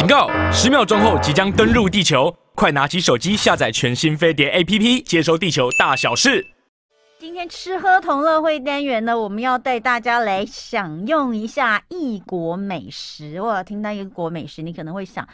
警告！十秒钟后即将登陆地球，快拿起手机下载全新飞碟 APP，接收地球大小事。今天吃喝同乐会单元呢，我们要带大家来享用一下异国美食。我听到异国美食，你可能会想，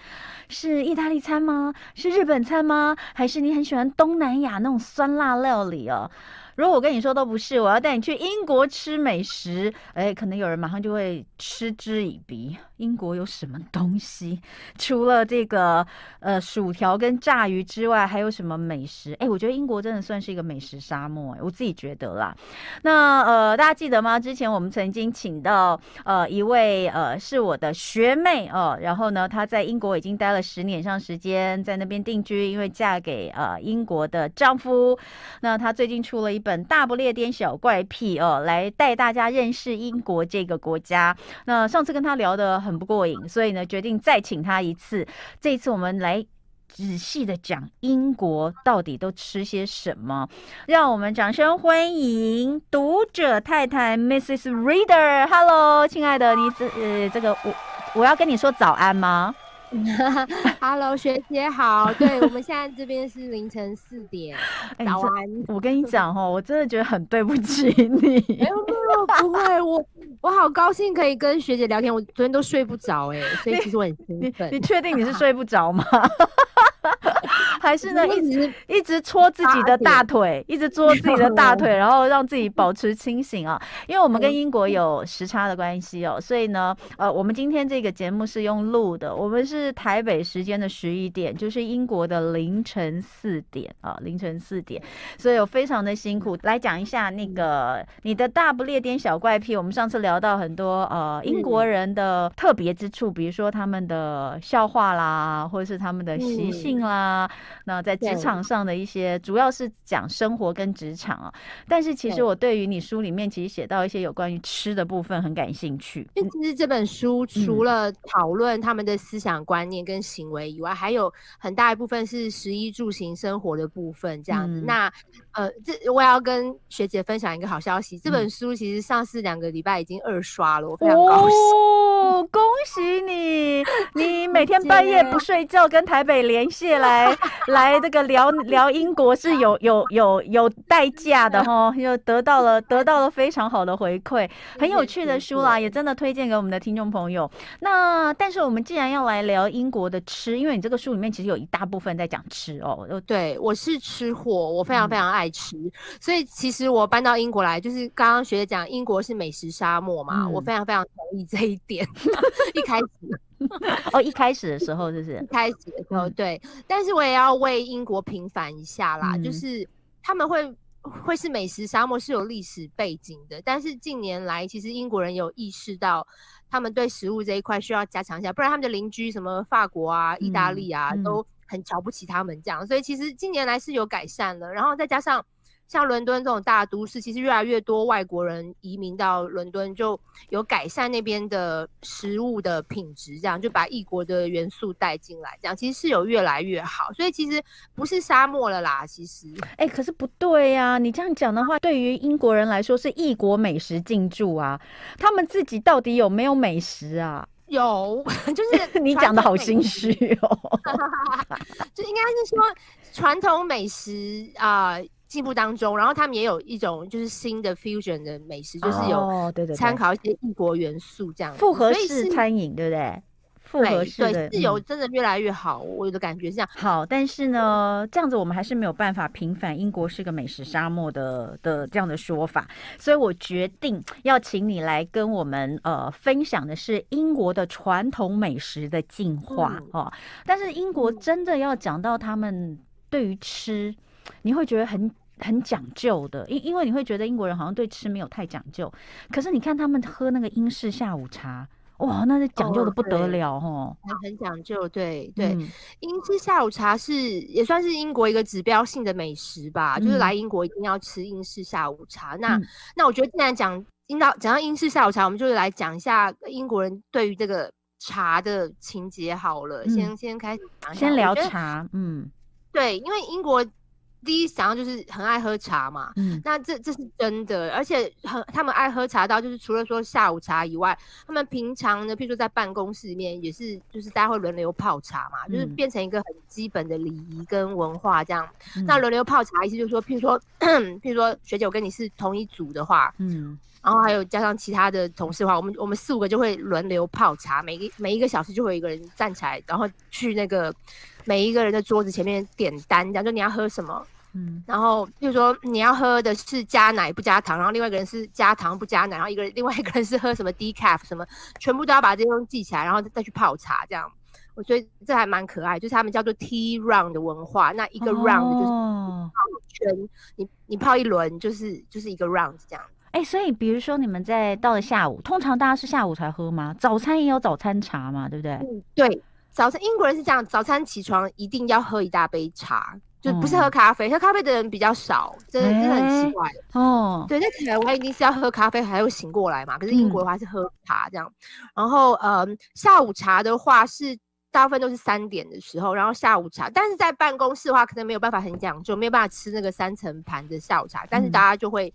是意大利餐吗？是日本餐吗？还是你很喜欢东南亚那种酸辣料理哦？如果我跟你说都不是，我要带你去英国吃美食，哎，可能有人马上就会嗤之以鼻。英国有什么东西？除了这个呃薯条跟炸鱼之外，还有什么美食？哎，我觉得英国真的算是一个美食沙漠，哎，我自己觉得啦。那呃，大家记得吗？之前我们曾经请到呃一位呃是我的学妹哦，然后呢，她在英国已经待了十年以上时间，在那边定居，因为嫁给呃英国的丈夫。那她最近出了一本《大不列颠小怪癖》哦，来带大家认识英国这个国家。那上次跟他聊的。很不过瘾，所以呢，决定再请他一次。这次我们来仔细的讲英国到底都吃些什么。让我们掌声欢迎读者太太 Mrs. Reader。Hello，亲爱的，你这呃，这个我我要跟你说早安吗 Hello，学姐好。对我们现在这边是凌晨四点。早安。我跟你讲哦，我真的觉得很对不起 你。没有没有，不会。我我好高兴可以跟学姐聊天。我昨天都睡不着哎，所以其实我很兴奋。你确定你是 睡不着吗？还是呢，一直一直搓自己的大腿，一直搓自己的大腿，然后让自己保持清醒啊。因为我们跟英国有时差的关系哦，所以呢，呃，我们今天这个节目是用录的，我们是台北时间的十一点，就是英国的凌晨四点啊，凌晨四点，所以我非常的辛苦。来讲一下那个你的大不列颠小怪癖。我们上次聊到很多呃英国人的特别之处，比如说他们的笑话啦，或者是他们的习性啦。那在职场上的一些，主要是讲生活跟职场啊。但是其实我对于你书里面其实写到一些有关于吃的部分很感兴趣。因为其实这本书除了讨论他们的思想观念跟行为以外，还有很大一部分是食衣住行生活的部分这样子。那呃，这我要跟学姐分享一个好消息，这本书其实上市两个礼拜已经二刷了，我非常高兴。哦，恭喜你！你每天半夜不睡觉跟台北连线来。来这个聊聊英国是有有有有代价的哈，又得到了得到了非常好的回馈，很有趣的书啦，也真的推荐给我们的听众朋友。那但是我们既然要来聊英国的吃，因为你这个书里面其实有一大部分在讲吃哦。对，我是吃货，我非常非常爱吃，所以其实我搬到英国来，就是刚刚学姐讲英国是美食沙漠嘛，我非常非常同意这一点。一开始。哦，一开始的时候就是一开始的时候，对。但是我也要为英国平反一下啦，就是他们会会是美食沙漠是有历史背景的，但是近年来其实英国人有意识到，他们对食物这一块需要加强一下，不然他们的邻居什么法国啊、意大利啊都很瞧不起他们这样，所以其实近年来是有改善了，然后再加上。像伦敦这种大都市，其实越来越多外国人移民到伦敦，就有改善那边的食物的品质，这样就把异国的元素带进来，这样其实是有越来越好。所以其实不是沙漠了啦，其实。哎，可是不对呀，你这样讲的话，对于英国人来说是异国美食进驻啊，他们自己到底有没有美食啊？有，就是 你讲的好心虚哦，就应该是说传统美食啊。进步当中，然后他们也有一种就是新的 fusion 的美食，就是有参考一些异国元素这样复合式餐饮，对不对？复合式的自由真的越来越好，我的感觉是这样。好，但是呢，这样子我们还是没有办法平反英国是个美食沙漠的的这样的说法，所以我决定要请你来跟我们呃分享的是英国的传统美食的进化哦。但是英国真的要讲到他们对于吃。你会觉得很很讲究的，因因为你会觉得英国人好像对吃没有太讲究，可是你看他们喝那个英式下午茶，哇，那是讲究的不得了哦，很讲究，对对。英式下午茶是也算是英国一个指标性的美食吧，就是来英国一定要吃英式下午茶。那那我觉得既然讲英到讲到英式下午茶，我们就来讲一下英国人对于这个茶的情节好了。先先开始，先聊茶，嗯，对，因为英国。第一想要就是很爱喝茶嘛，嗯那这这是真的，而且很他们爱喝茶到就是除了说下午茶以外，他们平常呢，譬如说在办公室里面也是就是大家会轮流泡茶嘛，就是嗯变成一个很基本的礼仪跟文化这样。嗯那轮流泡茶意思就是说，譬如说 譬如说学姐我跟你是同一组的话，嗯然后还有加上其他的同事的话，我们我们四五个就会轮流泡茶，每一每一个小时就会有一个人站起来，然后去那个每一个人的桌子前面点单，这样就你要喝什么。嗯然后，比如说你要喝的是加奶不加糖，然后另外一个人是加糖不加奶，然后一个人另外一个人是喝什么 decaf 什么，全部都要把这些东西记起来，然后再去泡茶这样。我觉得这还蛮可爱，就是他们叫做 tea round 的文化。那一个 round 就是泡圈，你你泡一轮就是就是一个 round 这样。哎、所以比如说你们在到了下午，通常大家是下午才喝吗？早餐也有早餐茶嘛，对不对？嗯，对，早餐英国人是这样，早餐起床一定要喝一大杯茶，就不是嗯喝咖啡，喝咖啡的人比较少，真的真的很哎奇怪。哦，对，在台湾一定是要喝咖啡还会醒过来嘛，可是英国的话是喝茶这样。然后呃，下午茶的话是大部分都是三点的时候，然后下午茶，但是在办公室的话可能没有办法很讲究，没有办法吃那个三层盘的下午茶，但是嗯大家就会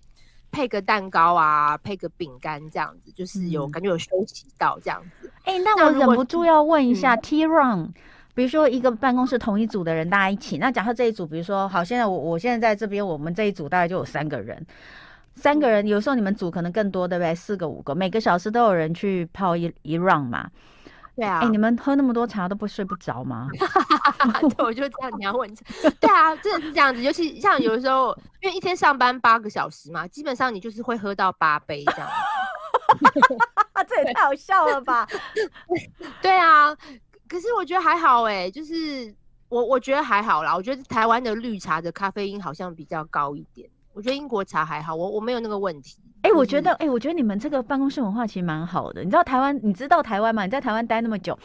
配个蛋糕啊，配个饼干这样子，就是有、嗯感觉有休息到这样子。哎、那我忍不住要问一下、嗯 T run。比如说一个办公室同一组的人，大家一起。那假设这一组，比如说，好，现在我我现在在这边，我们这一组大概就有三个人，三个人，有时候你们组可能更多，对不对？四个、五个，每个小时都有人去泡一一 round 嘛。对啊，哎、你们喝那么多茶都不睡不着吗？对，我就这样，你要问这，对啊，真的是这样子。尤其像有的时候，因为一天上班八个小时嘛，基本上你就是会喝到八杯这样。啊，这也太好笑了吧！对啊，可是我觉得还好哎、就是我我觉得还好啦。我觉得台湾的绿茶的咖啡因好像比较高一点，我觉得英国茶还好，我我没有那个问题。哎、我觉得，哎、我觉得你们这个办公室文化其实蛮好的。你知道台湾，你知道台湾吗？你在台湾待那么久，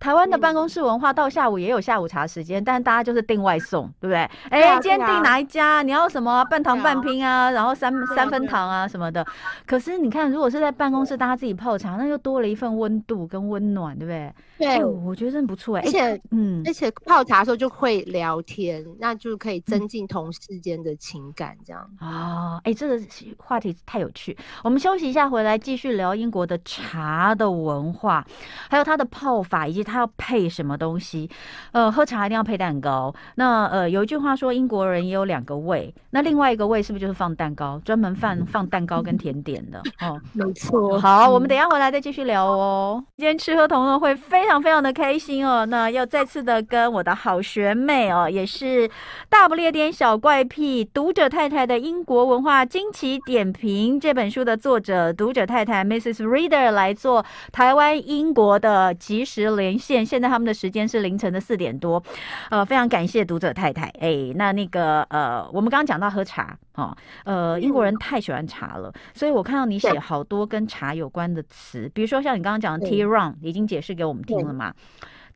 台湾的办公室文化到下午也有下午茶时间，但是大家就是订外送，对不对？哎、今天订哪一家？你要什么半糖半拼啊，然后三啊三分糖啊什么的。可是你看，如果是在办公室大家自己泡茶，那就多了一份温度跟温暖，对不对？哎、对，我觉得真的不错哎、而且嗯而且泡茶的时候就会聊天，那就可以增进同事间的情感，这样。哦，哎、这个话题太有趣。我们休息一下，回来继续聊英国的茶的文化，还有它的泡法，以及它要配什么东西。呃，喝茶一定要配蛋糕。那呃，有一句话说英国人也有两个胃，那另外一个胃是不是就是放蛋糕，专门放放蛋糕跟甜点的？哦，没错好，我们等一下回来再继续聊哦。今天吃喝同乐会非常非常的开心哦。那要再次的跟我的好学妹哦，也是大不列颠小怪癖读者太太的英国文化惊奇点评这本书的作者读者太太 Mrs. Reader 来做台湾英国的即时连线。现在他们的时间是凌晨的四点多，呃，非常感谢读者太太。哎，那那个呃，我们刚刚讲到喝茶哦，呃，英国人太喜欢茶了，所以我看到你写好多跟茶有关的词，比如说像你刚刚讲的 tea run，已经解释给我们听了嘛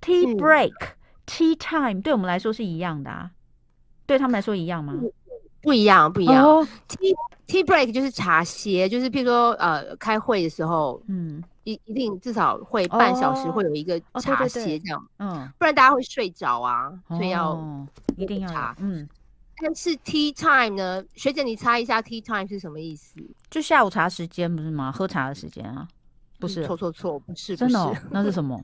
？tea 嗯 break、tea time 对我们来说是一样的啊，对他们来说一样吗？不一样，不一样。Tea break 就是茶歇，就是譬如说呃开会的时候，嗯一一定至少会半小时哦会有一个哦对茶对对歇这样，嗯，不然大家会睡着啊，所以要。哦一定要有茶嗯，但是 tea time 呢，学姐你猜一下 tea time 是什么意思？就下午茶时间不是吗？喝茶的时间啊，不是嗯错错错，不是，真的、哦不是，那是什么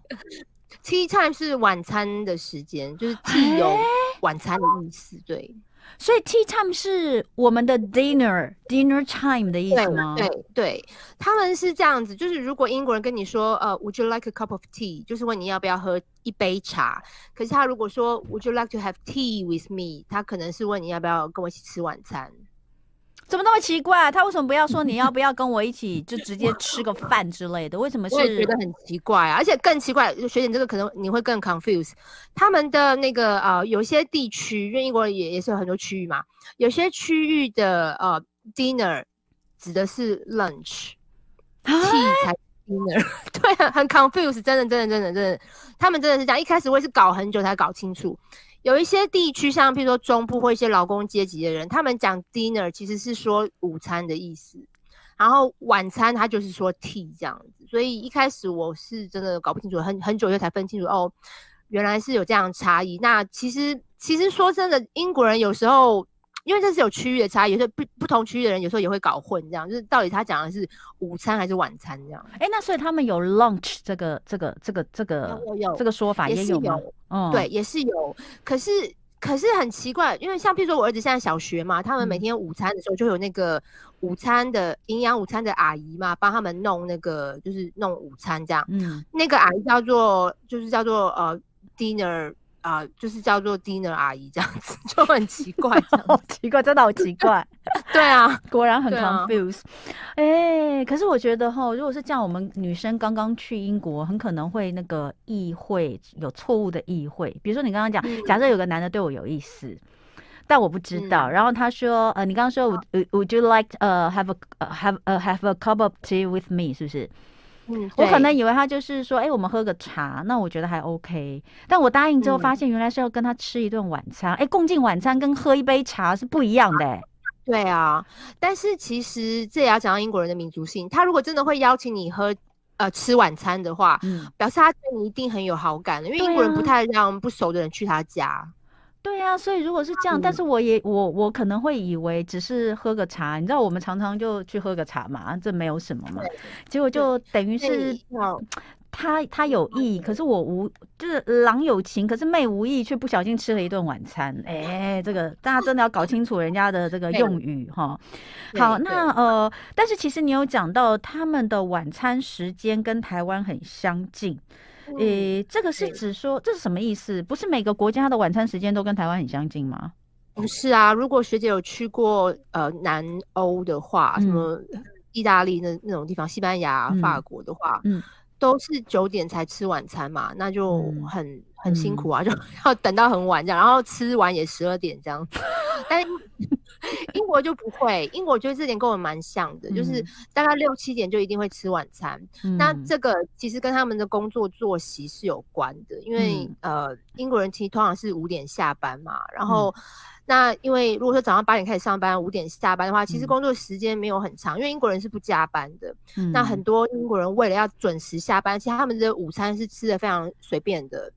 ？tea time 是晚餐的时间，就是 tea 有哎晚餐的意思，对。所以 tea time 是我们的 dinner dinner time 的意思吗？对对，他们是这样子，就是如果英国人跟你说，呃，Would you like a cup of tea？就是问你要不要喝一杯茶。可是他如果说 Would you like to have tea with me？他可能是问你要不要跟我一起吃晚餐。怎么那么奇怪、他为什么不要说你要不要跟我一起就直接吃个饭之类的？为什么是？我也觉得很奇怪啊，而且更奇怪，学姐这个可能你会更 confuse。他们的那个呃，有些地区，因为英国也也是有很多区域嘛，有些区域的呃 dinner 指的是 lunch。啊 tea 才 dinner，对，很很 confused，真的，真的，真的，真的，他们真的是这样。一开始我也是搞很久才搞清楚，有一些地区，像譬如说中部或一些劳工阶级的人，他们讲 dinner 其实是说午餐的意思，然后晚餐他就是说 tea 这样子。所以一开始我是真的搞不清楚，很很久以后才分清楚哦，原来是有这样的差异。那其实其实说真的，英国人有时候因为这是有区域的差异，有时候不不同区域的人有时候也会搞混，这样就是到底他讲的是午餐还是晚餐这样。哎，那所以他们有 lunch 这个这个这个这个有有这个说法也是有吗？嗯，对，也是有。可是可是很奇怪，因为像譬如说我儿子现在小学嘛，他们每天午餐的时候就有那个午餐的营养午餐的阿姨嘛，帮他们弄那个就是弄午餐这样。嗯，那个阿姨叫做就是叫做呃 dinner。啊，就是叫做 dinner 阿姨这样子，就很奇怪，好奇怪，真的好奇怪。对啊，果然很 confused。哎，可是我觉得哈，如果是这样，我们女生刚刚去英国，很可能会那个意会有错误的意会。比如说你刚刚讲，假设有个男的对我有意思，但我不知道，然后他说，呃，你刚刚说，Would you like 呃 have a have a have a cup of tea with me？是不是？嗯，我可能以为他就是说，哎，我们喝个茶，那我觉得还 OK。但我答应之后，发现原来是要跟他吃一顿晚餐。哎，共进晚餐跟喝一杯茶是不一样的。对啊，但是其实这也要讲到英国人的民族性。他如果真的会邀请你喝呃吃晚餐的话，表示他对你一定很有好感的，因为英国人不太让不熟的人去他家。对呀，所以如果是这样，但是我也我我可能会以为只是喝个茶，你知道我们常常就去喝个茶嘛，这没有什么嘛，结果就等于是他他有意，可是我无就是郎有情，可是妹无意，却不小心吃了一顿晚餐，哎，这个大家真的要搞清楚人家的这个用语哈。好，那呃，但是其实你有讲到他们的晚餐时间跟台湾很相近。诶，这个是指说这是什么意思？不是每个国家的晚餐时间都跟台湾很相近吗？不是啊，如果学姐有去过呃南欧的话，什么意大利那那种地方，西班牙、法国的话，嗯，都是九点才吃晚餐嘛，那就很很辛苦啊，就 要等到很晚这样，然后吃完也十二点这样。但英国就不会，英国觉得这点跟我们蛮像的，就是大概六七点就一定会吃晚餐。那这个其实跟他们的工作作息是有关的，因为呃，英国人其实通常是五点下班嘛，然后那因为如果说早上八点开始上班，五点下班的话，其实工作时间没有很长，因为英国人是不加班的。那很多英国人为了要准时下班，其实他们的午餐是吃的非常随便的，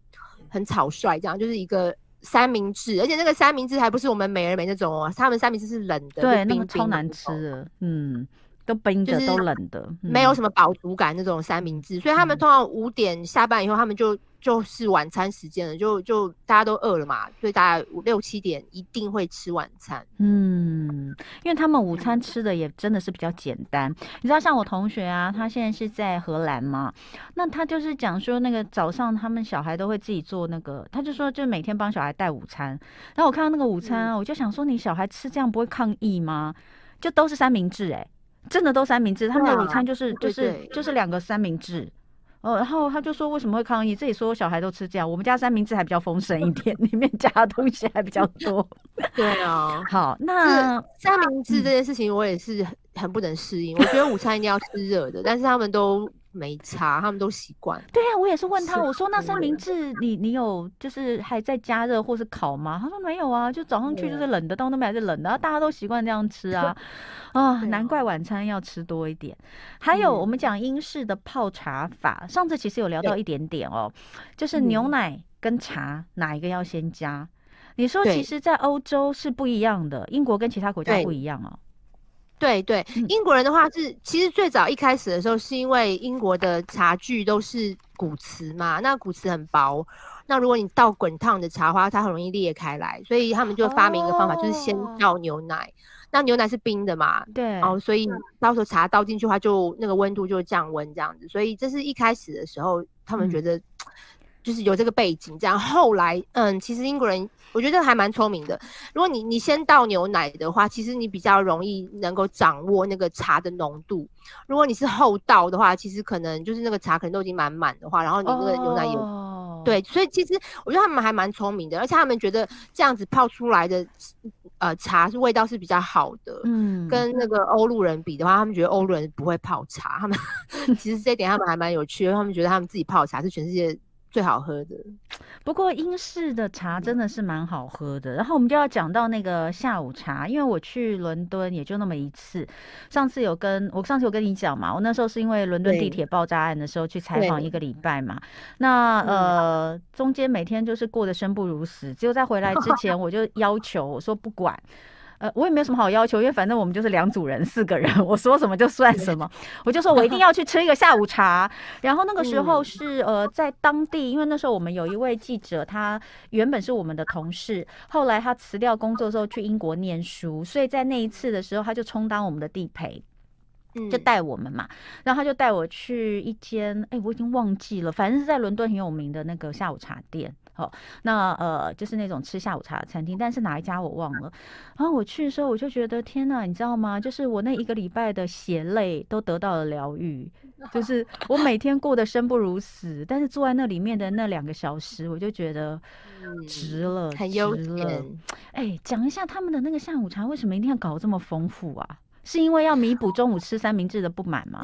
很草率，这样就是一个。三明治，而且那个三明治还不是我们美而美那种哦，他们三明治是冷的，对，那个超难吃的，嗯，都冰的，都冷的，没有什么饱足感那种三明治，所以他们通常五点下班以后，他们就。就是晚餐时间了，就就大家都饿了嘛，所以大概五六七点一定会吃晚餐。嗯，因为他们午餐吃的也真的是比较简单。你知道，像我同学啊，他现在是在荷兰嘛，那他就是讲说，那个早上他们小孩都会自己做那个，他就说就每天帮小孩带午餐。然后我看到那个午餐，我就想说，你小孩吃这样不会抗议吗？就都是三明治，哎，真的都三明治，他们的午餐就是就是就是两个三明治。哦，然后他就说为什么会抗议？这里所有小孩都吃这样，我们家三明治还比较丰盛一点，里面加的东西还比较多。对啊，好，那三明治这件事情我也是很很不能适应。我觉得午餐一定要吃热的，但是他们都。没差，他们都习惯。对呀，我也是问他，我说那三明治你你有就是还在加热或是烤吗？他说没有啊，就早上去就是冷的，到那边还是冷的，大家都习惯这样吃啊。啊，难怪晚餐要吃多一点。还有我们讲英式的泡茶法，上次其实有聊到一点点哦，就是牛奶跟茶哪一个要先加？你说其实，在欧洲是不一样的，英国跟其他国家不一样哦。对对，英国人的话是，其实最早一开始的时候，是因为英国的茶具都是骨瓷嘛，那骨瓷很薄，那如果你倒滚烫的茶花，它很容易裂开来，所以他们就发明一个方法，就是先倒牛奶，那牛奶是冰的嘛，对，然后所以到时候茶倒进去的话，就那个温度就降温这样子，所以这是一开始的时候，他们觉得。就是有这个背景，这样后来，嗯，其实英国人我觉得还蛮聪明的。如果你你先倒牛奶的话，其实你比较容易能够掌握那个茶的浓度。如果你是后倒的话，其实可能就是那个茶可能都已经满满的话，然后你那个牛奶也对，所以其实我觉得他们还蛮聪明的，而且他们觉得这样子泡出来的呃茶是味道是比较好的。嗯，跟那个欧陆人比的话，他们觉得欧陆人不会泡茶，他们 其实这一点他们还蛮有趣的，他们觉得他们自己泡茶是全世界。最好喝的，不过英式的茶真的是蛮好喝的。然后我们就要讲到那个下午茶，因为我去伦敦也就那么一次。上次有跟我上次有跟你讲嘛，我那时候是因为伦敦地铁爆炸案的时候去采访一个礼拜嘛。那呃中间每天就是过得生不如死，只有在回来之前我就要求我说不管。呃，我也没有什么好要求，因为反正我们就是两组人，四个人，我说什么就算什么。我就说我一定要去吃一个下午茶。然后那个时候是呃，在当地，因为那时候我们有一位记者，他原本是我们的同事，后来他辞掉工作之后去英国念书，所以在那一次的时候，他就充当我们的地陪。就带我们嘛，然后他就带我去一间，哎，我已经忘记了，反正是在伦敦很有名的那个下午茶店。好，那呃，就是那种吃下午茶的餐厅，但是哪一家我忘了。然后我去的时候，我就觉得天呐，你知道吗？就是我那一个礼拜的血泪都得到了疗愈，就是我每天过得生不如死，但是坐在那里面的那两个小时，我就觉得值了，很优了。哎，讲一下他们的那个下午茶为什么一定要搞这么丰富啊？是因为要弥补中午吃三明治的不满吗？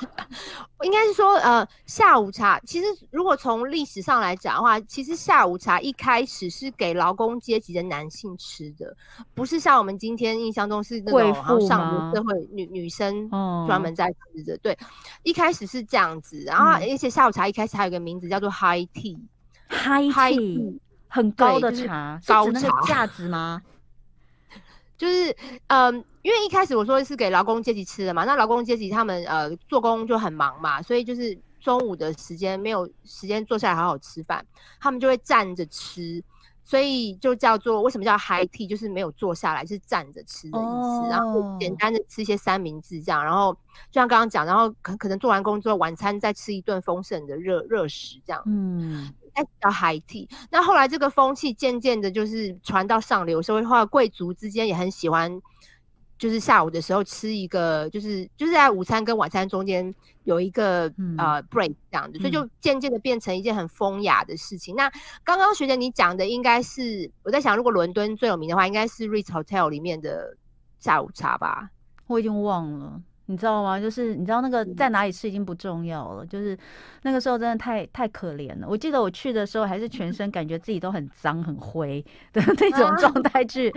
应该是说，呃，下午茶其实如果从历史上来讲的话，其实下午茶一开始是给劳工阶级的男性吃的，不是像我们今天印象中是那种上流社会女女生专门在吃的。对，一开始是这样子，然后而且下午茶一开始还有个名字叫做 high tea，high tea 很高的茶，高那个架子吗？就是，嗯，因为一开始我说是给劳工阶级吃的嘛，那劳工阶级他们呃做工就很忙嘛，所以就是中午的时间没有时间坐下来好好吃饭，他们就会站着吃，所以就叫做为什么叫 high tea，就是没有坐下来是站着吃的意思，然后简单的吃一些三明治这样，然后就像刚刚讲，然后可可能做完工之后晚餐再吃一顿丰盛的热热食这样，嗯。叫 high tea，那后来这个风气渐渐的，就是传到上流社会化，贵族之间也很喜欢，就是下午的时候吃一个，就是就是在午餐跟晚餐中间有一个呃 break 这样子，所以就渐渐的变成一件很风雅的事情。那刚刚学姐你讲的，应该是我在想，如果伦敦最有名的话，应该是 Ritz Hotel 里面的下午茶吧？我已经忘了。你知道吗？就是你知道那个在哪里吃已经不重要了，就是那个时候真的太太可怜了。我记得我去的时候还是全身感觉自己都很脏很灰的那种状态去，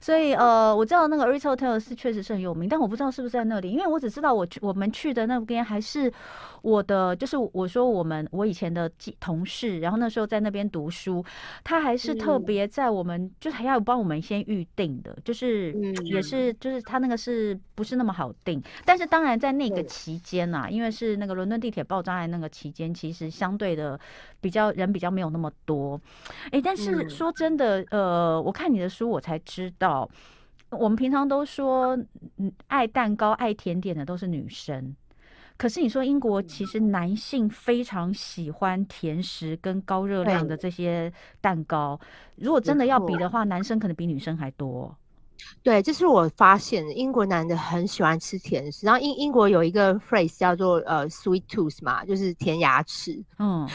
所以呃，我知道那个 Hotel 是确实是很有名，但我不知道是不是在那里，因为我只知道我去我们去的那边还是。我的就是我说我们我以前的同事，然后那时候在那边读书，他还是特别在我们就是还要帮我们先预定的，就是也是就是他那个是不是那么好定？但是当然在那个期间呐，因为是那个伦敦地铁爆炸案那个期间，其实相对的比较人比较没有那么多。哎，但是说真的，呃，我看你的书我才知道，我们平常都说嗯爱蛋糕爱甜点的都是女生。可是你说英国其实男性非常喜欢甜食跟高热量的这些蛋糕，如果真的要比的话，男生可能比女生还多。对，这是我发现的，英国男的很喜欢吃甜食。然后英英国有一个 phrase 叫做呃 sweet tooth 嘛，就是甜牙齿。嗯，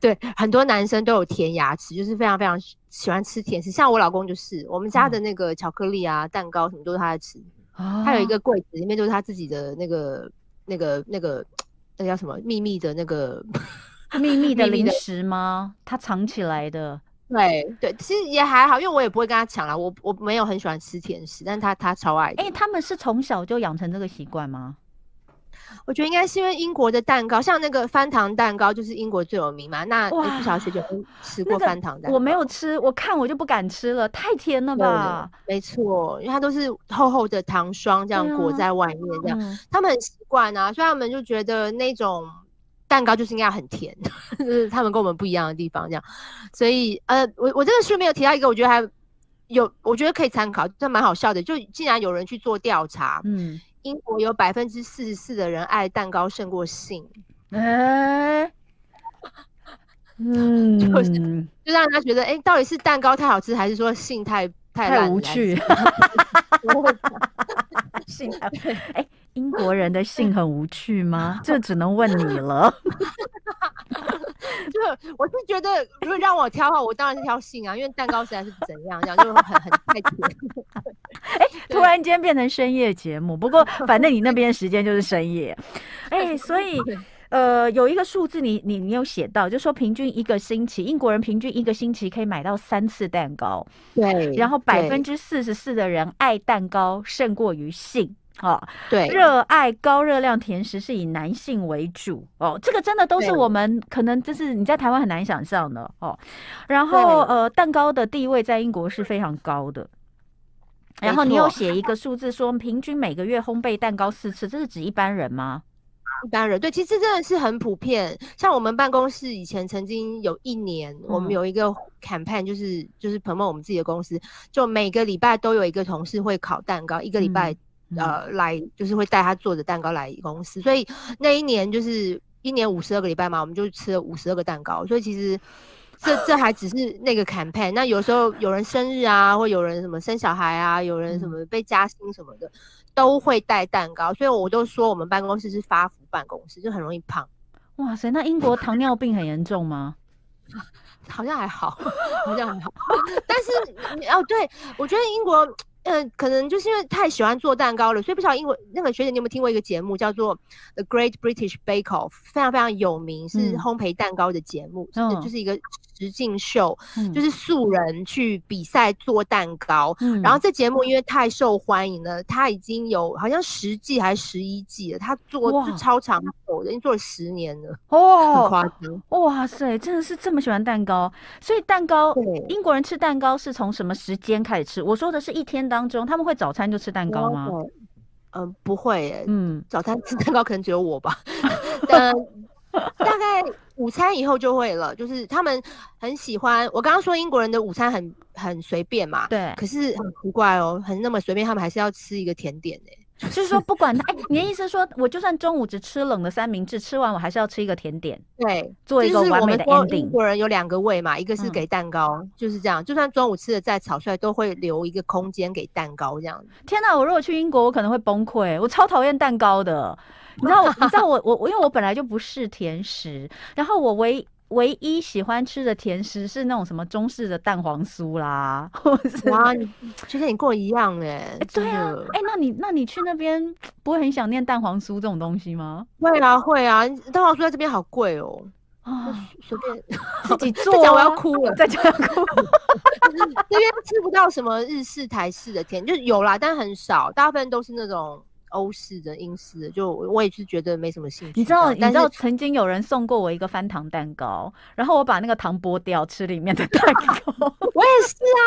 对，很多男生都有甜牙齿，就是非常非常喜欢吃甜食。像我老公就是，我们家的那个巧克力啊、蛋糕什么都是他在吃。哦他有一个柜子，里面都是他自己的那个。那个、那个、那叫什么秘密的那个秘密的零食吗？他藏起来的。对对，其实也还好，因为我也不会跟他抢啦。我我没有很喜欢吃甜食，但他他超爱。哎，他们是从小就养成这个习惯吗？我觉得应该是因为英国的蛋糕，像那个翻糖蛋糕，就是英国最有名嘛。那不晓得学姐吃过翻糖蛋糕？我没有吃，我看我就不敢吃了，太甜了吧？没错，因为它都是厚厚的糖霜这样裹在外面，这样他们很习惯啊，所以他们就觉得那种蛋糕就是应该很甜，就是他们跟我们不一样的地方，这样。所以呃，我我这个书没有提到一个，我觉得还有，我觉得可以参考，这蛮好笑的。就竟然有人去做调查，嗯。英国有百分之四十四的人爱蛋糕胜过性，哎，嗯，就是就让他觉得，哎，到底是蛋糕太好吃，还是说性太太无趣？性太哎，英国人的性很无趣吗？这只能问你了。就我是觉得，如果让我挑的话，我当然是挑性啊，因为蛋糕实在是怎样，这样就很很太甜。哎，突然间变成深夜节目，不过反正你那边时间就是深夜。哎，所以呃，有一个数字，你你你有写到，就说平均一个星期，英国人平均一个星期可以买到三次蛋糕。对，然后百分之四十四的人爱蛋糕胜过于性。哦，对，热爱高热量甜食是以男性为主哦，这个真的都是我们可能就是你在台湾很难想象的哦。然后呃，蛋糕的地位在英国是非常高的。然后你有写一个数字说，平均每个月烘焙蛋糕四次，这是指一般人吗？一般人对，其实真的是很普遍。像我们办公室以前曾经有一年，我们嗯有一个 campaign，就是就是 promote 我们自己的公司，就每个礼拜都有一个同事会烤蛋糕，一个礼拜、嗯呃来就是会带他做的蛋糕来公司，所以那一年就是一年五十二个礼拜嘛，我们就吃了五十二个蛋糕，所以其实。这这还只是那个 campaign，那有时候有人生日啊，或有人什么生小孩啊，有人什嗯么被加薪什么的，都会带蛋糕，所以我都说我们办公室是发福办公室，就很容易胖。哇塞，那英国糖尿病很严重吗？好像还好，好像还好。但是你哦，对我觉得英国，嗯、可能就是因为太喜欢做蛋糕了，所以不晓得英国那个学姐，你有没有听过一个节目叫做《The Great British Bake Off》，非常非常有名，是嗯。烘焙蛋糕的节目，就是一个实境秀，嗯就是素人去比赛做蛋糕。嗯然后这节目因为太受欢迎了，它已经有好像十季还是十一季了，它做哇就超长久的，已经做了十年了，哦很哦，夸张。哇塞，真的是这么喜欢蛋糕，所以蛋糕英国人吃蛋糕是从什么时间开始吃？我说的是一天当中，他们会早餐就吃蛋糕吗？嗯、不会耶，嗯，早餐吃蛋糕可能只有我吧，呃，大概午餐以后就会了。就是他们很喜欢，我刚刚说英国人的午餐很很随便嘛，对，可是很奇怪哦，很那么随便，他们还是要吃一个甜点呢。就是说不管他，哎，你的意思是说我就算中午只吃冷的三明治，吃完我还是要吃一个甜点，对，做一个完美的 ending。英国人有两个胃嘛，一个是嗯给蛋糕，就是这样，就算中午吃的再草率，都会留一个空间给蛋糕这样子。天哪！我如果去英国，我可能会崩溃。我超讨厌蛋糕的，你知道我，你知道我，我我因为我本来就不是甜食，然后我唯唯一喜欢吃的甜食是那种什么中式的蛋黄酥啦，或者是哇，你就跟你跟我一样哎、对啊的，哎、那你那你去那边不会很想念蛋黄酥这种东西吗？会啊会啊，蛋黄酥在这边好贵哦，啊，随便。自己 这做、啊，讲我要哭了，在家哭。这边吃不到什么日式、台式的甜，就是有啦，但很少，大部分都是那种欧式的、英式的。就我也是觉得没什么兴趣。你知道，你知道曾经有人送过我一个翻糖蛋糕，然后我把那个糖剥掉，吃里面的蛋糕。我也是啊，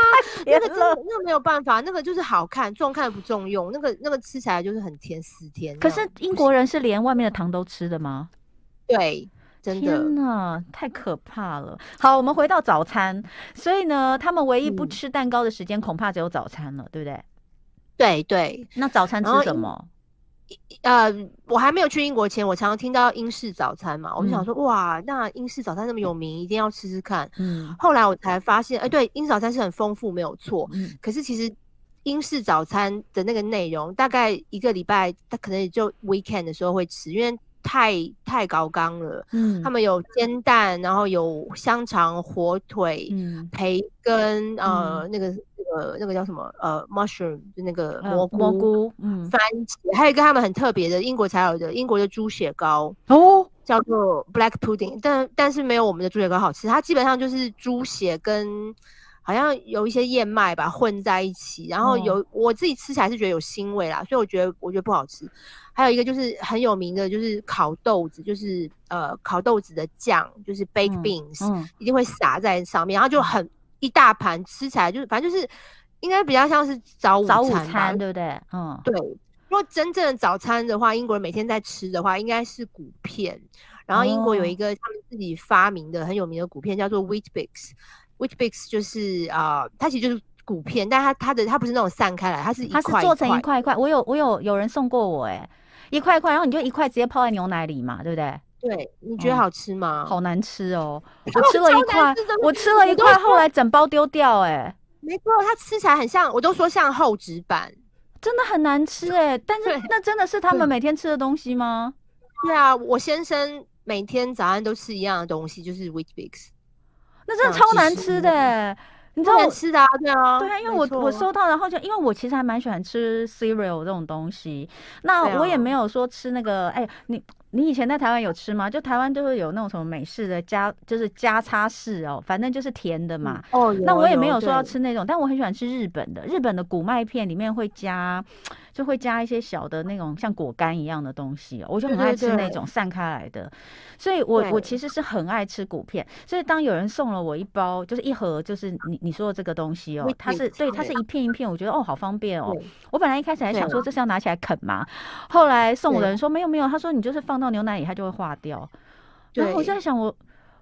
那个真的那个没有办法，那个就是好看，重看不重用，那个那个吃起来就是很甜，死甜可。是英国人是连外面的糖都吃的吗？对，真的天呐，太可怕了！好，我们回到早餐，所以呢，他们唯一不嗯吃蛋糕的时间，恐怕只有早餐了，对不对？对对。那早餐吃什么？呃，我还没有去英国前，我常常听到英式早餐嘛，我就想嗯说，哇，那英式早餐那么有名，一定要吃吃看。嗯后来我才发现，哎、对，英式早餐是很丰富，没有错。嗯，可是其实英式早餐的那个内容，大概一个礼拜，他可能也就 weekend 的时候会吃，因为太太高纲了。嗯他们有煎蛋，然后有香肠、火腿、嗯培根，呃，那个那个那个叫什么？呃，mushroom 就那个呃蘑菇、蘑菇，嗯番茄，还有一个他们很特别的英国才有的英国的猪血糕。哦，叫做 black pudding，但但是没有我们的猪血糕好吃。它基本上就是猪血跟好像有一些燕麦吧混在一起，然后有、我自己吃起来是觉得有腥味啦，所以我觉得我觉得不好吃。还有一个就是很有名的，就是烤豆子，就是呃烤豆子的酱，就是 baked 嗯 beans，、嗯一定会撒在上面，然后就很一大盘，吃起来就是反正就是应该比较像是早午早午餐对不对？嗯，对，如果真正的早餐的话，英国人每天在吃的话，应该是谷片。然后英国有一哦个他们自己发明的很有名的谷片，叫做 Wheat Bix。Wheat Bix 就是啊、呃它其实就是谷片，但它它的它不是那种散开来，它是一块它是做成一块。一块。我有我有有人送过我，哎，一块一块，然后你就一块直接泡在牛奶里嘛，对不对？对，你觉得嗯好吃吗？好难吃哦！我吃了一块我吃了一块，后来整包丢掉，哎，没错，它吃起来很像，我都说像厚纸板。真的很难吃哎。但是那真的是他们每天吃的东西吗？对啊，我先生每天早上都吃一样的东西，就是 Wheat Bix，那真的超难吃的欸，你知道我吃的啊，对啊，对啊，因为我我收到，然后就因为我其实还蛮喜欢吃 cereal 这种东西，那我也没有说吃那个，哎、你你以前在台湾有吃吗？就台湾就会有那种什么美式的加，就是加叉式哦，反正就是甜的嘛。哦，那我也没有说要吃那种，但我很喜欢吃日本的，日本的谷麦片里面会加，就会加一些小的那种像果干一样的东西哦，我就很爱吃那种散开来的，所以我我其实是很爱吃谷片，所以当有人送了我一包，就是一盒，就是你你说的这个东西哦，它是对，它是一片一片，我觉得哦好方便哦。我本来一开始还想说这是要拿起来啃嘛，后来送我的人说没有没有，他说你就是放到牛奶里它就会化掉，然后我在想我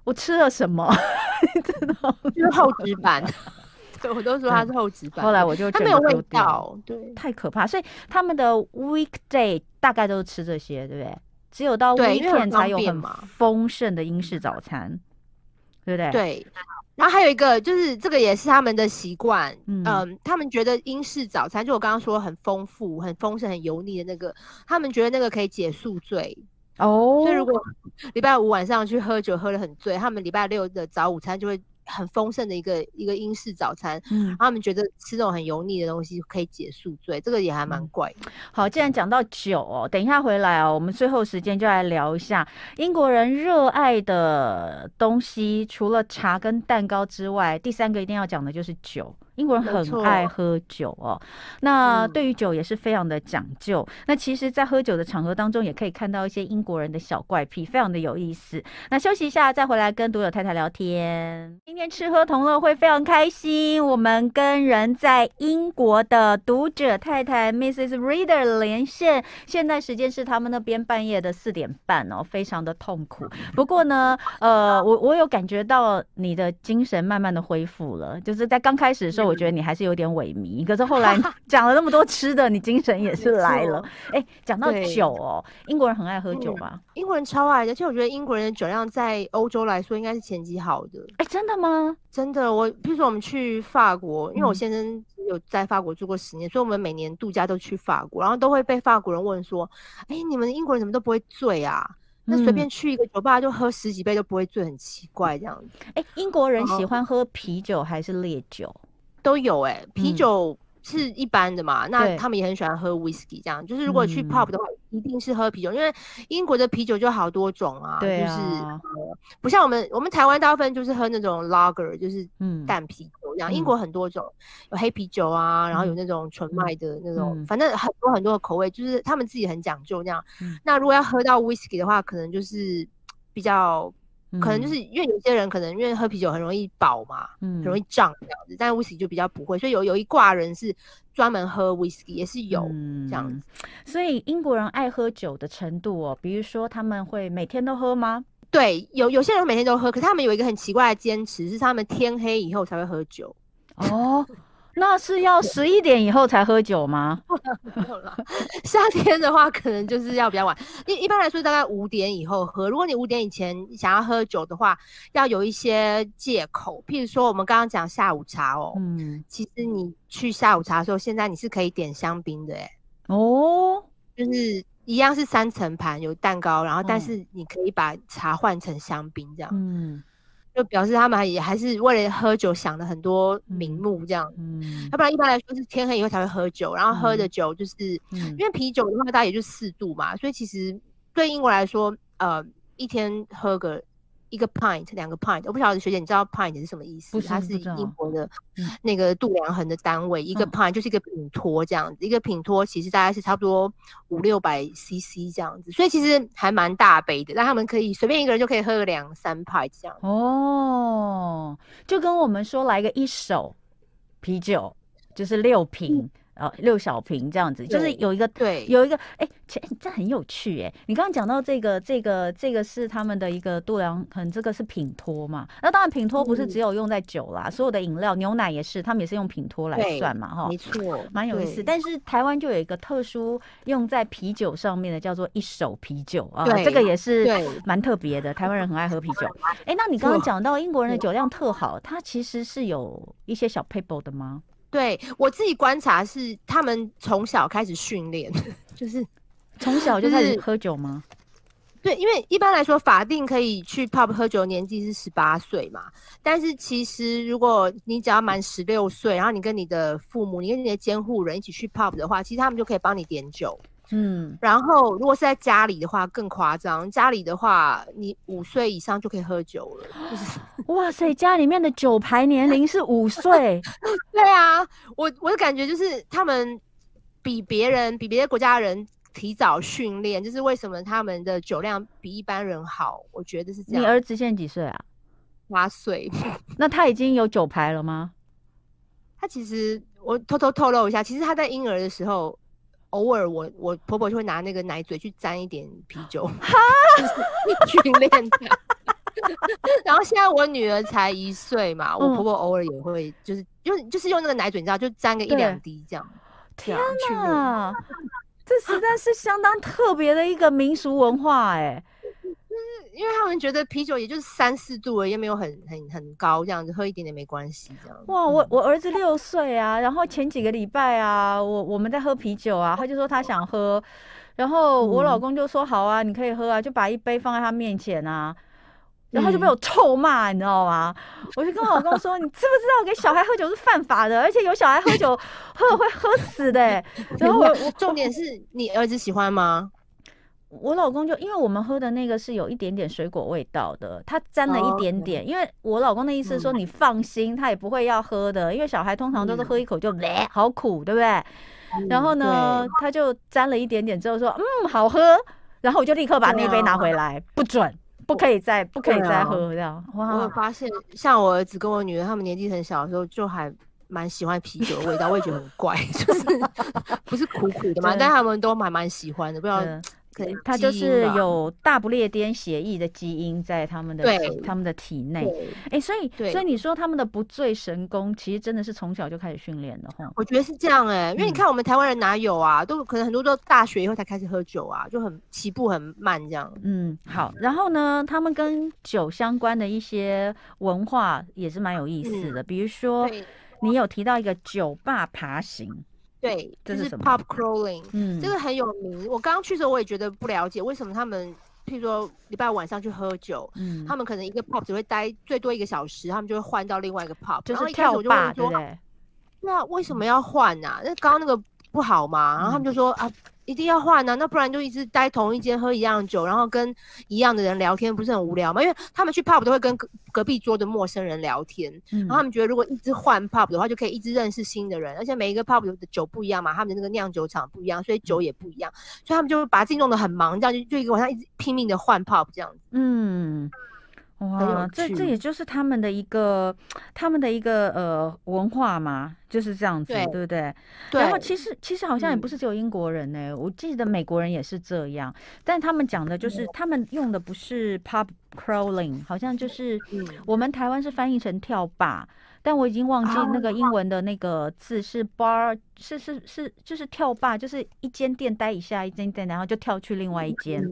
我吃了什么，知道就是厚纸板。对，我都说它是厚纸板。后来我就它没有味道，对，太可怕。所以他们的 weekday 大概都是吃这些，对不对？只有到 weekend 才有很丰盛的英式早餐，对不对？对。然后还有一个就是这个也是他们的习惯，嗯，他们觉得英式早餐就我刚刚说很丰富、很丰盛、很油腻的那个，他们觉得那个可以解宿醉哦。所以如果礼拜五晚上去喝酒喝的很醉，他们礼拜六的早午餐就会。很丰盛的一个一个英式早餐，嗯，他们觉得吃这种很油腻的东西可以解宿醉，这个也还蛮怪。好，既然讲到酒哦，等一下回来哦，我们最后时间就来聊一下英国人热爱的东西，除了茶跟蛋糕之外，第三个一定要讲的就是酒。英国人很爱喝酒哦，那对于酒也是非常的讲究。那其实，在喝酒的场合当中，也可以看到一些英国人的小怪癖，非常的有意思。那休息一下，再回来跟独有太太聊天。今天吃喝同乐会非常开心，我们跟人在英国的读者太太 Mrs. Reader 连线，现在时间是他们那边半夜的四点半哦，非常的痛苦。不过呢，呃，我我有感觉到你的精神慢慢的恢复了，就是在刚开始的时候。我觉得你还是有点萎靡，可是后来 讲了那么多吃的，你精神也是来了。哎，讲到酒哦，英国人很爱喝酒吧？英国人超爱的，而且我觉得英国人的酒量在欧洲来说应该是前几好的。哎，真的吗？真的，我比如说我们去法国，因为我先生有在法国住过十年，所以我们每年度假都去法国，然后都会被法国人问说：“哎，你们英国人怎么都不会醉啊？那随便去一个酒吧就喝十几杯都不会醉，很奇怪这样子。”哎，英国人喜欢喝啤酒还是烈酒？都有哎，啤酒是一般的嘛，那他们也很喜欢喝 whisky，这样就是如果去 pub 的话，一定是喝啤酒，因为英国的啤酒就好多种啊，就是不像我们我们台湾大部分就是喝那种 lager，就是淡啤酒这样，英国很多种，有黑啤酒啊，然后有那种纯麦的那种，反正很多很多的口味，就是他们自己很讲究这样。那如果要喝到 whisky 的话，可能就是比较。可能就是因为有些人可能因为喝啤酒很容易饱嘛，嗯，很容易胀这样子，但是 whisky 就比较不会，所以有有一挂人是专门喝 whisky，也是有这样子。所以英国人爱喝酒的程度哦，比如说他们会每天都喝吗？对，有有些人每天都喝，可是他们有一个很奇怪的坚持，是他们天黑以后才会喝酒。哦。那是要十一点以后才喝酒吗？没有了。夏天的话，可能就是要比较晚。一一般来说，大概五点以后喝。如果你五点以前想要喝酒的话，要有一些借口。譬如说，我们刚刚讲下午茶哦，嗯，其实你去下午茶的时候，现在你是可以点香槟的，哎，哦，就是一样是三层盘有蛋糕，然后但是你可以把茶换成香槟这样，嗯。就表示他们也还是为了喝酒想了很多名目这样，嗯，要不然一般来说是天黑以后才会喝酒，然后喝的酒就是，因为啤酒的话大概也就四度嘛，所以其实对英国来说，呃，一天喝个。一个 pint，两个 pint，我不晓得学姐你知道 pint 是什么意思？它是英国的那个度量衡的单位。一个 pint 就是一个品托这样子，一个品托其实大概是差不多五六百 cc 这样子，所以其实还蛮大杯的。那他们可以随便一个人就可以喝个两三 pint 这样。哦，就跟我们说来个一手啤酒，就是六瓶。呃，六小瓶这样子，就是有一个对，有一个哎，这这很有趣哎。你刚刚讲到这个，这个，这个是他们的一个度量衡，这个是品托嘛？那当然品托不是只有用在酒啦，所有的饮料、牛奶也是，他们也是用品托来算嘛，哈，没错，蛮有意思。但是台湾就有一个特殊用在啤酒上面的，叫做一手啤酒啊，这个也是蛮特别的。台湾人很爱喝啤酒。哎，那你刚刚讲到英国人的酒量特好，他其实是有一些小 paper 的吗？对我自己观察是，他们从小开始训练，就是从小就开始喝酒吗？对，因为一般来说法定可以去 pub 喝酒的年纪是十八岁嘛，但是其实如果你只要满十六岁，然后你跟你的父母、你跟你的监护人一起去 pub 的话，其实他们就可以帮你点酒。嗯，然后如果是在家里的话更夸张，家里的话你五岁以上就可以喝酒了。就是 哇塞，家里面的酒牌年龄是五岁？对啊，我我的感觉就是他们比别人比别的国家的人提早训练，就是为什么他们的酒量比一般人好？我觉得是这样。你儿子现在几岁啊？八岁。那他已经有酒牌了吗？他其实我偷偷透露一下，其实他在婴儿的时候，偶尔我我婆婆就会拿那个奶嘴去沾一点啤酒，训练他。然后现在我女儿才一岁嘛，我婆婆偶尔也会就是用就是用那个奶嘴，你知道，就沾个一两滴这样。天哪，这实在是相当特别的一个民俗文化哎。就是因为他们觉得啤酒也就是三四度而已，没有很很很高，这样子喝一点点没关系，这样。哇，我我儿子六岁啊，然后前几个礼拜啊，我我们在喝啤酒啊，他就说他想喝，然后我老公就说好啊，你可以喝啊，就把一杯放在他面前啊。然后就被我臭骂，你知道吗？我就跟我老公说：“你知不知道给小孩喝酒是犯法的？而且有小孩喝酒喝了会喝死的。”然后我我重点是你儿子喜欢吗？我老公就因为我们喝的那个是有一点点水果味道的，他沾了一点点。因为我老公的意思是说你放心，他也不会要喝的，因为小孩通常都是喝一口就嘞，好苦，对不对？然后呢，他就沾了一点点之后说：“嗯，好喝。”然后我就立刻把那杯拿回来，不准。不可以再不可以再喝这样。我发现，像我儿子跟我女儿，他们年纪很小的时候，就还蛮喜欢啤酒的味道，我也觉得很怪，就是 不是苦苦的嘛，但他们都还蛮喜欢的，不知道。他就是有大不列颠协议的基因在他们的他们的体内，哎，所以所以你说他们的不醉神功，其实真的是从小就开始训练的哈。我觉得是这样哎，因为你看我们台湾人哪有啊，都可能很多都大学以后才开始喝酒啊，就很起步很慢这样。嗯，好，然后呢，他们跟酒相关的一些文化也是蛮有意思的，比如说你有提到一个酒吧爬行。对，就是 pop crawling，嗯，这个很有名。我刚刚去的时候，我也觉得不了解为什么他们，譬如说礼拜晚上去喝酒，嗯，他们可能一个 pop 只会待最多一个小时，他们就会换到另外一个 pop，就是跳吧，对不对？那为什么要换啊？那刚刚那个不好吗？然后他们就说啊。一定要换呢，那不然就一直待同一间喝一样酒，然后跟一样的人聊天，不是很无聊吗？因为他们去 pub 都会跟隔隔壁桌的陌生人聊天，然后他们觉得如果一直换 pub 的话，就可以一直认识新的人，而且每一个 pub 的酒不一样嘛，他们的那个酿酒厂不一样，所以酒也不一样，所以他们就把自己弄得很忙，这样就就一个晚上一直拼命的换 pub 这样子。嗯。哇，这这也就是他们的一个，他们的一个呃文化嘛，就是这样子，对不对？对。然后其实其实好像也不是只有英国人呢，我记得美国人也是这样，但他们讲的就是他们用的不是 pub crawling，好像就是我们台湾是翻译成跳坝。但我已经忘记那个英文的那个字是 bar，是是是，就是跳坝，就是一间店待一下，一间店，然后就跳去另外一间。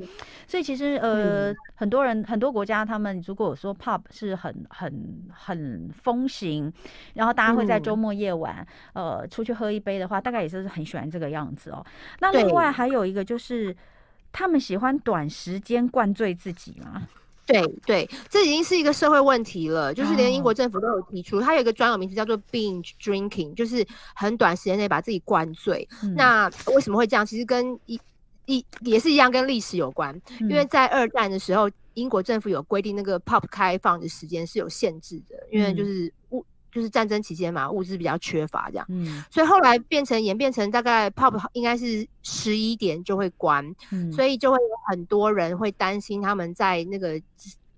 所以其实呃，很多人很多国家，他们如果说 pub 是很很很风行，然后大家会在周末夜晚呃出去喝一杯的话，大概也是很喜欢这个样子哦。那另外还有一个就是，他们喜欢短时间灌醉自己嘛。对对，这已经是一个社会问题了，就是连英国政府都有提出，它有一个专有名词叫做 binge drinking，就是很短时间内把自己灌醉。那为什么会这样？其实跟一一也是一样，跟历史有关。因为在二战的时候，英国政府有规定那个 pub 开放的时间是有限制的，因为就是物就是战争期间嘛，物资比较缺乏这样。嗯，所以后来变成演变成大概 pub 应该是十一点就会关，所以就会有很多人会担心他们在那个。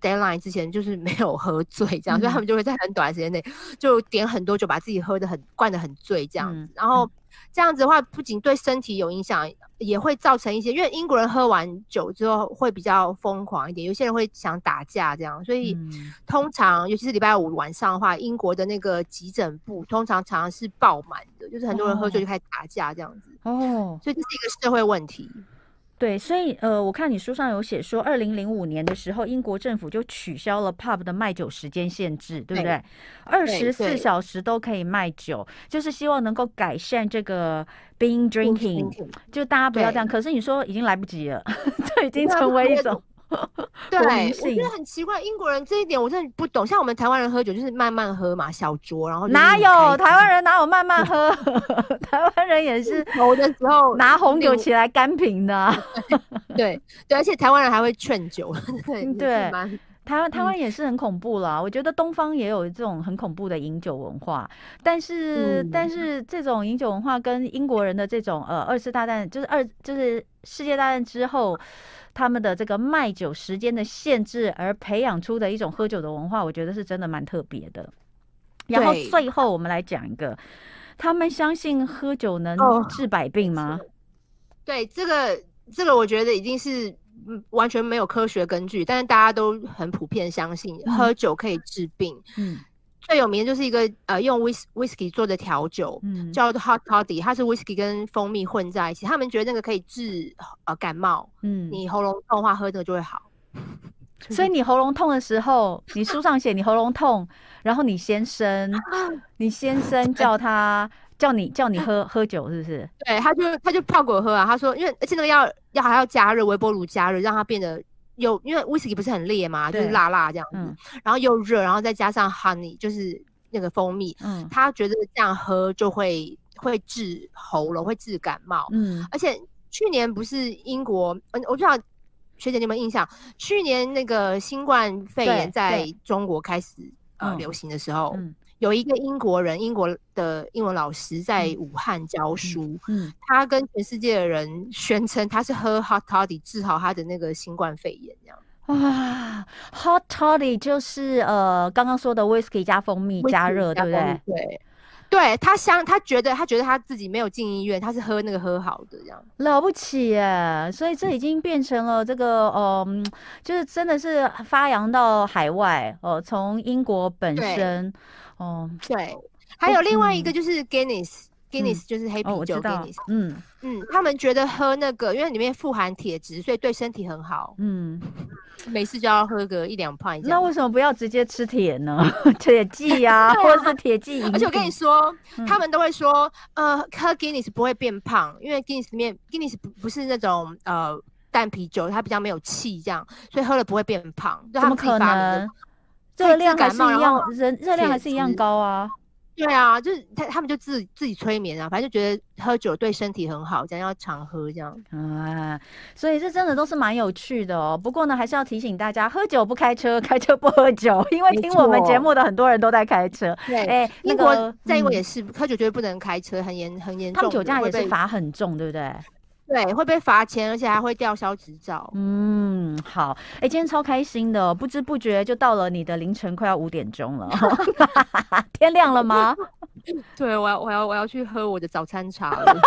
Deadline 之前就是没有喝醉，这样，所以他们就会在很短的时间内就点很多酒，把自己喝的很灌的很醉这样子。然后这样子的话，不仅对身体有影响，也会造成一些，因为英国人喝完酒之后会比较疯狂一点，有些人会想打架这样。所以通常，尤其是礼拜五晚上的话，英国的那个急诊部通常常常是爆满的，就是很多人喝醉就开始打架这样子。哦，所以这是一个社会问题。对，所以呃，我看你书上有写说，二零零五年的时候，英国政府就取消了 pub 的卖酒时间限制，对不对？二十四小时都可以卖酒，就是希望能够改善这个 being drinking，就大家不要这样。可是你说已经来不及了，这已经成为一种。对，我觉得很奇怪，英国人这一点我真的不懂。像我们台湾人喝酒就是慢慢喝嘛，小酌，然后哪有台湾人哪有慢慢喝？台湾人也是 有的时候拿红酒起来干瓶的。对对，而且台湾人还会劝酒，对对。台湾台湾也是很恐怖啦。我觉得东方也有这种很恐怖的饮酒文化，但是、但是这种饮酒文化跟英国人的这种呃二次大战，就是二就是世界大战之后。他们的这个卖酒时间的限制，而培养出的一种喝酒的文化，我觉得是真的蛮特别的。然后最后我们来讲一个，他们相信喝酒能治百病吗？对，这个这个我觉得已经是完全没有科学根据，但是大家都很普遍相信喝酒可以治病。嗯。最有名的就是一个呃用威士 whisky 做的调酒，嗯，叫 hot toddy，它是 whisky 跟蜂蜜混在一起，他们觉得那个可以治呃感冒，嗯，你喉咙痛的话喝这个就会好。所以你喉咙痛的时候，你书上写你喉咙痛，然后你先生，你先生叫他叫你叫你喝喝酒是不是？对，他就他就泡给我喝啊，他说因为而且那个要要还要加热微波炉加热，让它变得。又，因为威士忌不是很烈嘛，就是辣辣这样子，然后又热，然后再加上 honey，就是那个蜂蜜，嗯，他觉得这样喝就会会治喉咙，会治感冒，嗯，而且去年不是英国，嗯，我不知道学姐你有没有印象，去年那个新冠肺炎在中国开始呃流行的时候。有一个英国人，英国的英文老师在武汉教书。嗯，他跟全世界的人宣称他是喝 hot toddy 治好他的那个新冠肺炎，这样。哇，hot toddy 就是呃刚刚说的 whisky 加蜂蜜加热，对不对？对，对他相他觉得他觉得他自己没有进医院，他是喝那个喝好的这样。了不起耶！所以这已经变成了这个嗯，就是真的是发扬到海外哦，从英国本身。哦，对，还有另外一个就是 Guinness，Guinness 就是黑啤酒 Guinness，嗯嗯，他们觉得喝那个，因为里面富含铁质，所以对身体很好，嗯，每次就要喝个一两罐。那为什么不要直接吃铁呢？铁剂呀，或者是铁剂？而且我跟你说，他们都会说，呃，喝 Guinness 不会变胖，因为 Guinness 里面 Guinness 不不是那种呃淡啤酒，它比较没有气，这样，所以喝了不会变胖。怎么可能？热量还是一样，人热量还是一样高啊。对啊，就是他他们就自自己催眠啊，反正就觉得喝酒对身体很好，这样要常喝这样。啊，所以这真的都是蛮有趣的哦。不过呢，还是要提醒大家，喝酒不开车，开车不喝酒，因为听我们节目的很多人都在开车。对，哎，英国在英国也是，喝酒绝对不能开车，很严很严重，他们酒驾也是罚很重，对不对？对，会被罚钱，而且还会吊销执照。嗯，好，哎，今天超开心的，不知不觉就到了你的凌晨快要五点钟了，天亮了吗？对，我要我要我要去喝我的早餐茶了。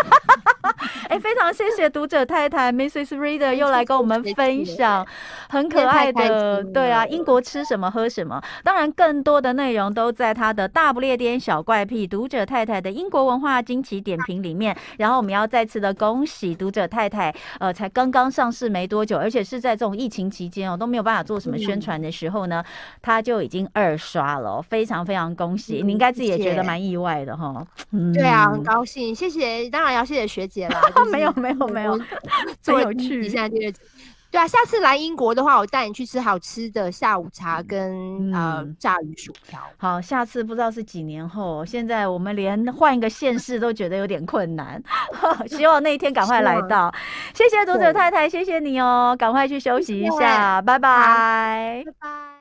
哎，非常谢谢读者太太 Mrs. Reader 又来跟我们分享很可爱的，对啊，英国吃什么喝什么。当然，更多的内容都在他的大不列颠小怪癖读者太太的英国文化惊奇点评里面。然后，我们要再次的恭喜读者太太，呃，才刚刚上市没多久，而且是在这种疫情期间哦，都没有办法做什么宣传的时候呢，他就已经二刷了，非常非常恭喜！你应该自己也觉得蛮意外的哈。对啊，很高兴，谢谢，当然要谢谢学姐啦。没有没有没有，最有趣。现在第二集，对啊，下次来英国的话，我带你去吃好吃的下午茶跟呃炸鱼薯条。好，下次不知道是几年后，现在我们连换一个县市都觉得有点困难。希望那一天赶快来到。谢谢读者太太，谢谢你哦，赶快去休息一下，拜拜，拜拜。